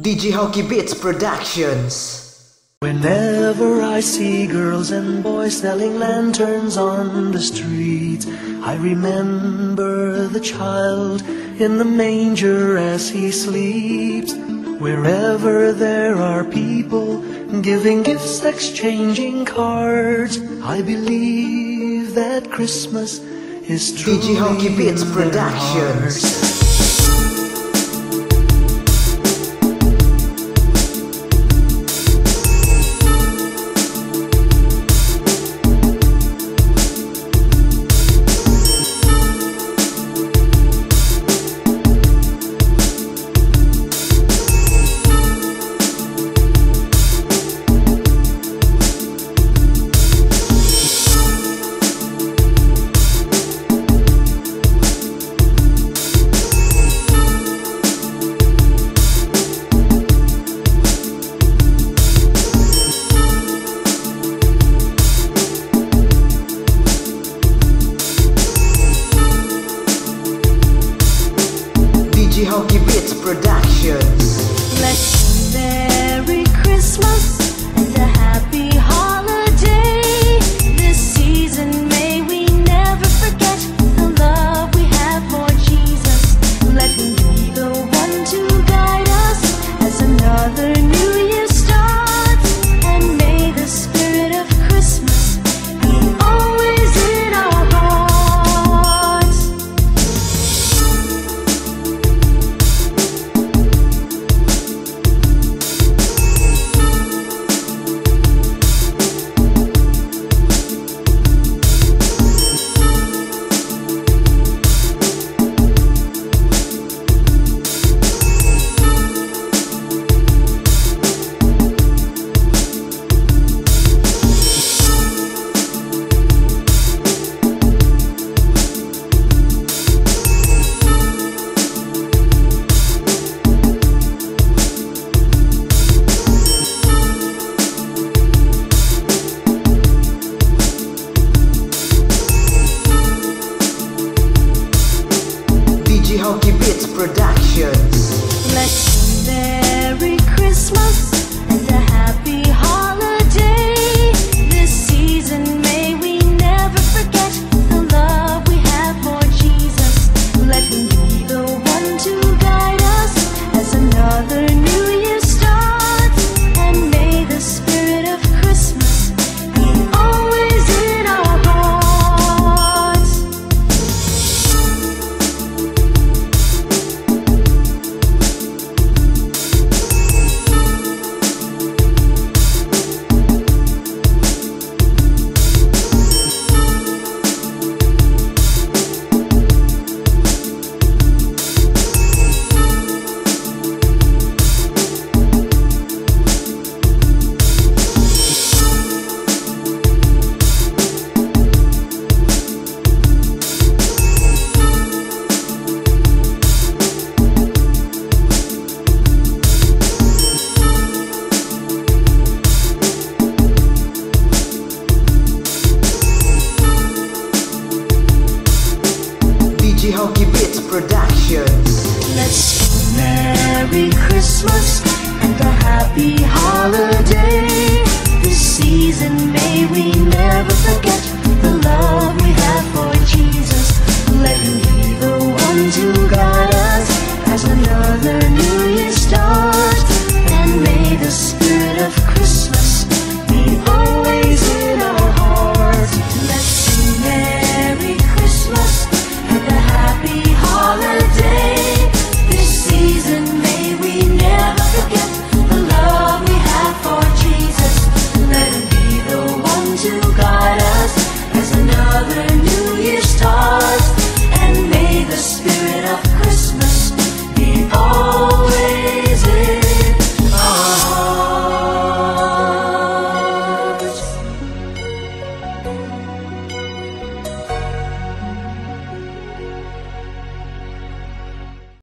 DJ Hawkie Beats Productions. Whenever I see girls and boys selling lanterns on the street, I remember the child in the manger as he sleeps. Wherever there are people giving gifts, exchanging cards, I believe that Christmas is truly DJ Hawkie Beats Productions. DJ Hawkie Beats Productions. Let's Christmas. Productions. Let's Merry Christmas and a happy holiday. This season may we never forget the love we have for Jesus. Let